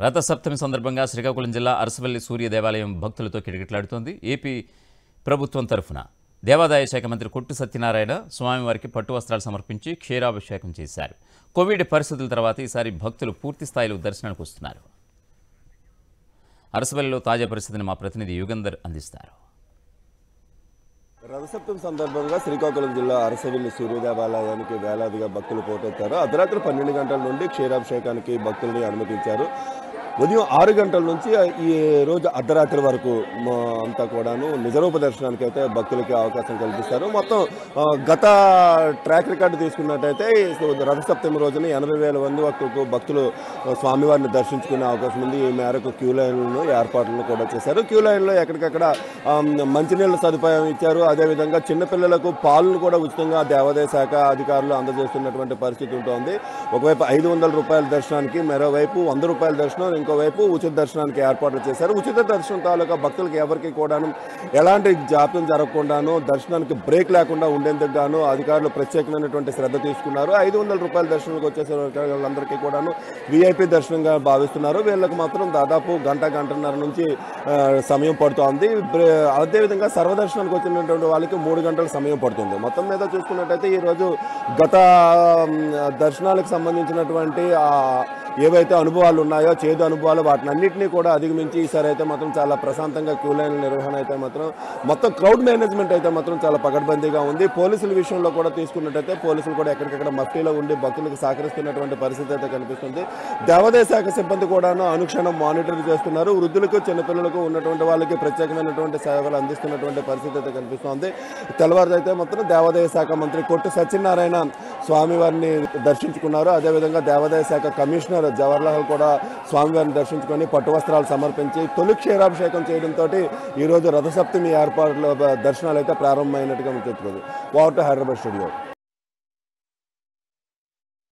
రథసప్తమి సందర్భంగా శ్రీకాకుళం జిల్లా అరసవల్లి సూర్య దేవాలయం భక్తులతో కిటకిటలాడుతోంది. ఏపీ ప్రభుత్వం తరఫున దేవాదాయ శాఖ మంత్రి కొట్టు సత్యనారాయణ స్వామివారికి పట్టు వస్త్రాలు సమర్పించి క్షీరాభిషేకం చేశారు. కోవిడ్ పరిస్థితుల తర్వాత ఈసారి భక్తులు పూర్తి స్థాయిలో దర్శనానికి వస్తున్నారు. అరసవల్లిలో తాజా పరిస్థితిని మా ప్రతినిధి యుగంధర్ అందిస్తారు. రథసప్తమి సందర్భంగా శ్రీకాకుళం జిల్లా అరసవిల్లి సూర్యదేవాలయానికి వేలాదిగా భక్తులు పోటెత్తారు. అర్ధరాత్రి పన్నెండు గంటల నుండి క్షీరాభిషేకానికి భక్తుల్ని అనుమతించారు. ఉదయం ఆరు గంటల నుంచి ఈ రోజు అర్ధరాత్రి వరకు అంతా కూడాను నిజరూప దర్శనానికి అయితే భక్తులకి అవకాశం కల్పిస్తారు. మొత్తం గత ట్రాక్ రికార్డు తీసుకున్నట్టయితే రథసప్తమి రోజున ఎనభై వేల మంది వరకు భక్తులు స్వామివారిని దర్శించుకునే అవకాశం ఉంది. ఈ మేరకు క్యూ లైన్లను ఏర్పాట్లను కూడా చేశారు. క్యూ లైన్లో ఎక్కడికక్కడ మంచినీళ్ళ సదుపాయం ఇచ్చారు. అదేవిధంగా చిన్నపిల్లలకు పాలను కూడా ఉచితంగా దేవాదాయ శాఖ అధికారులు అందజేస్తున్నటువంటి పరిస్థితి ఉంటుంది. ఒకవైపు ఐదు వందల రూపాయల దర్శనానికి మరోవైపు వంద రూపాయల దర్శనం ఇంకోవైపు ఉచిత దర్శనానికి ఏర్పాట్లు చేశారు. ఉచిత దర్శనం తాలూకా భక్తులకు ఎవరికి కూడాను ఎలాంటి జాప్యం జరగకుండాను దర్శనానికి బ్రేక్ లేకుండా ఉండేందుకు గాను అధికారులు ప్రత్యేకమైనటువంటి శ్రద్ధ తీసుకున్నారు. ఐదు వందల రూపాయల దర్శనానికి వచ్చేసిన వాళ్ళందరికీ కూడాను వీఐపీ దర్శనంగా భావిస్తున్నారు. వీళ్ళకి మాత్రం దాదాపు గంట గంటన్నర నుంచి సమయం పడుతోంది. అదేవిధంగా సర్వదర్శనానికి వచ్చినటువంటి వాళ్ళకి మూడు గంటల సమయం పడుతుంది. మొత్తం మీద చూసుకున్నట్టయితే ఈరోజు గత దర్శనాలకు సంబంధించినటువంటి ఆ ఏవైతే అనుభవాలు ఉన్నాయో చేదు అనుభవాలు వాటిని అన్నింటినీ కూడా అధిగమించి ఈసారి అయితే మాత్రం చాలా ప్రశాంతంగా క్యూ లైన్ నిర్వహణ అయితే మాత్రం మొత్తం క్రౌడ్ మేనేజ్మెంట్ అయితే మాత్రం చాలా పకడ్బందీగా ఉంది. పోలీసుల విషయంలో కూడా తీసుకున్నట్టయితే పోలీసులు కూడా ఎక్కడికక్కడ మఫ్టీలో ఉండి భక్తులకు సహకరిస్తున్నటువంటి పరిస్థితి అయితే కనిపిస్తుంది. దేవాదాయ శాఖ సిబ్బంది కూడాను అనుక్షణం మానిటర్ చేస్తున్నారు. వృద్ధులకు చిన్నపిల్లలకు ఉన్నటువంటి వాళ్ళకి ప్రత్యేకమైనటువంటి సేవలు అందిస్తున్నటువంటి పరిస్థితి అయితే కనిపిస్తోంది. తెల్లవారుదైతే మాత్రం దేవాదాయ శాఖ మంత్రి కొట్టు సత్యనారాయణ స్వామివారిని దర్శించుకున్నారు. అదేవిధంగా దేవాదాయ శాఖ కమిషనర్ జవహర్లాల్ కూడా స్వామివారిని దర్శించుకొని పట్టు వస్త్రాలు సమర్పించి తొలి క్షీరాభిషేకం చేయడంతో ఈరోజు రథసప్తమి ఏర్పాట్ల దర్శనాలు అయితే ప్రారంభమైనట్టుగా చెప్పుకోదు వాటర్ హైదరాబాద్ స్టూడియో.